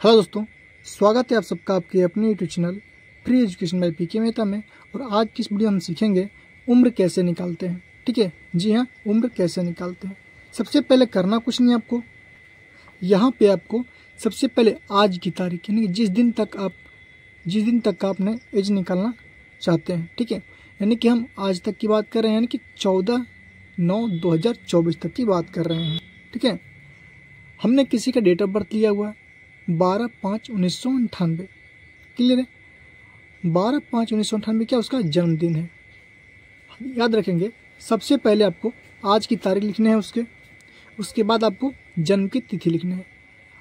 Hello दोस्तों, स्वागत है आप सबका आपके अपने YouTube channel free education by P K Mehta में। और आज की इस वीडियो हम सीखेंगे उम्र कैसे निकालते हैं। ठीक है? जी हाँ उम्र कैसे निकालते हैं। सबसे पहले करना कुछ नहीं आपको। यहाँ पे आपको सबसे पहले आज की तारीख, यानी कि जिस दिन तक आप, जिस दिन तक आपने एज निकालना चाहते हैं। ठीक है? यानी कि हम आज तक की बात कर रहे हैं, यानी कि चौदह नौ दो हज़ार चौबीस तक की बात कर रहे हैं। ठीक है? हमने किसी का डेट ऑफ़ बर्थ लिया हुआ है। बारह पाँच उन्नीस सौ अंठानवे। क्लियर है? बारह पाँच उन्नीस सौ अंठानवे क्या उसका जन्मदिन है? याद रखेंगे, सबसे पहले आपको आज की तारीख लिखनी है उसके। उसके बाद आपको जन्म की तिथि लिखनी है।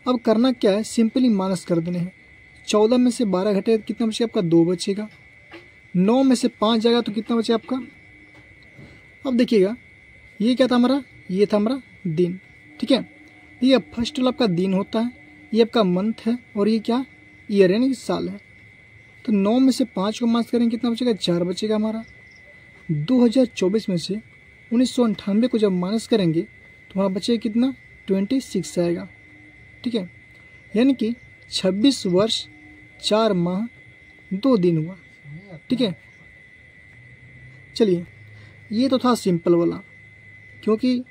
अब करना क्या है? सिंपली माइनस कर देने हैं। चौदह में से बारह घटे तो कितना बचेगा आपका? दो बचेगा। नौ में से पाँच जाएगा तो कितना बचेगा आपका? अब देखिएगा, ये क्या था हमारा? ये था हमारा दिन। ठीक है? ये फ़र्स्ट वाला आपका दिन होता है। ये आपका मंथ है और ये क्या? ईयर यानी कि साल है। तो नौ में से पाँच को मार्क्स करेंगे, कितना बचेगा? चार बचेगा हमारा। 2024 में से उन्नीस को जब माइनस करेंगे तो हमारा बचेगा कितना? 26 आएगा। ठीक है? यानी कि 26 वर्ष, चार माह, दो दिन हुआ। ठीक है? चलिए, ये तो था सिंपल वाला, क्योंकि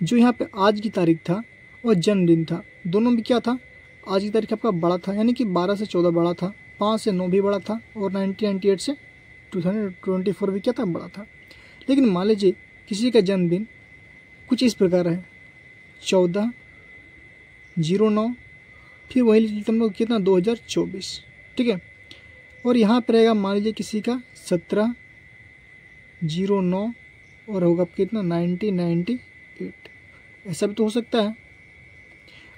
जो यहाँ पे आज की तारीख था और जन्मदिन था, दोनों में क्या था? आज की तारीख आपका बड़ा था, यानी कि बारह से चौदह बड़ा था, पाँच से नौ भी बड़ा था, और नाइनटीन से टू भी क्या था, बड़ा था। लेकिन मान लीजिए, किसी का जन्मदिन कुछ इस प्रकार है, चौदह, ज़ीरो नौ, फिर वही लीजिए हम लोग कितना, दो हज़ार चौबीस, ठीक है? और यहाँ पर रहेगा, मान लीजिए किसी का सत्रह, ज़ीरो नौ, और होगा कितना, नाइनटीन नाइन्टी एट, ऐसा भी तो हो सकता है।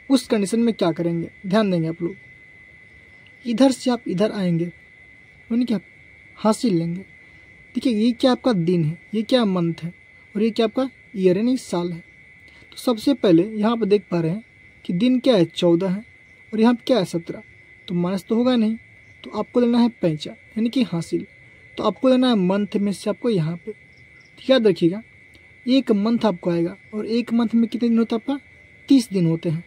उस कंडीशन में क्या करेंगे? ध्यान देंगे आप लोग। इधर से आप इधर आएँगे, यानी कि आप हासिल लेंगे। देखिए, ये क्या आपका दिन है, ये क्या मंथ है, और ये क्या आपका ईयर यानी साल है। तो सबसे पहले यहाँ पर देख पा रहे हैं कि दिन क्या है? चौदह है, और यहाँ पर क्या है? सत्रह। तो माइनस तो होगा नहीं तो आपको लेना है पैंचा, यानी कि हासिल। तो आपको लेना है मंथ में से आपको यहाँ पे। तो याद रखिएगा, एक मंथ आपको आएगा, और एक मंथ में कितने दिन होता है आपका? तीस दिन होते हैं।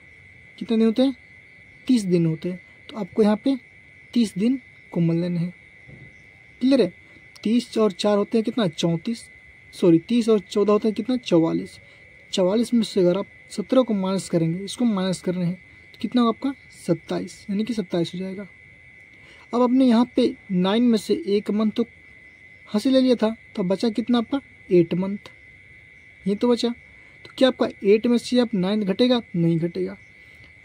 कितने दिन होते हैं? तीस दिन होते हैं। तो आपको यहाँ पे तीस दिन कॉमन लेने हैं। क्लियर है? तीस और चार होते हैं कितना? चौंतीस। सॉरी तीस और चौदह होते हैं कितना? चौवालीस। चौवालीस में से अगर आप सत्रह को माइनस करेंगे, इसको माइनस कर रहे हैं तो कितना होगा आपका? सत्ताईस। यानी कि सत्ताईस हो जाएगा। अब आपने यहाँ पे नाइन में से एक मंथ तो हँसी ले लिया था तो बचा कितना आपका? एट मंथ ये तो बचा। तो क्या आपका एट में से आप नाइन घटेगा? नहीं घटेगा।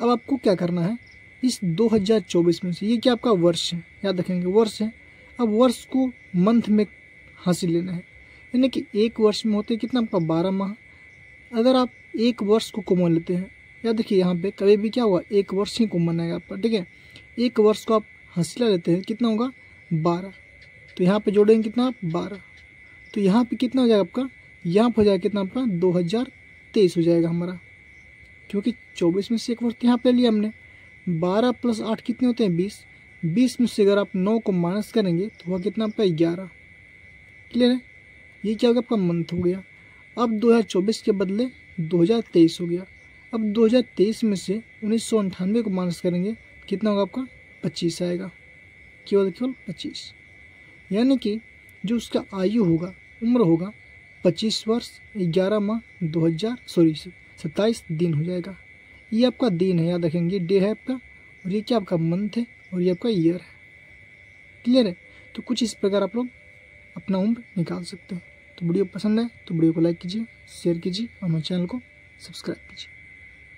अब आपको क्या करना है? इस 2024 में से, ये क्या आपका वर्ष है? याद रखेंगे, वर्ष है। अब वर्ष को मंथ में हासिल लेना है। यानी कि एक वर्ष में होते कितना आपका? बारह माह। अगर आप एक वर्ष को कॉमन लेते हैं, याद देखिए यहाँ पे कभी भी क्या हुआ, एक वर्ष ही कॉमन आएगा आपका, ठीक है? एक वर्ष को आप हासिला लेते हैं, कितना होगा? बारह। तो यहाँ पे जोड़ेंगे कितना? आप बारह। तो यहाँ पे कितना हो जाएगा आपका? यहाँ पर हो जाएगा कितना आपका? दो हज़ार तेईस हो जाएगा हमारा। क्योंकि चौबीस में से एक वर्ष यहाँ पे लिया हमने। बारह प्लस आठ कितने होते हैं? बीस। बीस में से अगर आप नौ को माइनस करेंगे तो वह कितना आपका? ग्यारह। क्लियर है? ये क्या हो गया? आपका मंथ हो गया। अब 2024 के बदले 2023 हो गया। अब 2023 में से उन्नीस को माइनस करेंगे कितना होगा आपका? पच्चीस आएगा। केवल केवल पच्चीस। यानी कि जो उसका आयु होगा, उम्र होगा, पच्चीस वर्ष, ग्यारह माह, दो हज़ार सॉरी सत्ताईस दिन हो जाएगा। ये आपका दिन है, याद रखेंगे। डे है आपका और ये क्या आपका मंथ है और ये आपका ईयर है। क्लियर है? तो कुछ इस प्रकार आप लोग अपना उम्र निकाल सकते हैं। तो वीडियो पसंद है तो वीडियो को लाइक कीजिए शेयर कीजिए और हमारे चैनल को सब्सक्राइब कीजिए।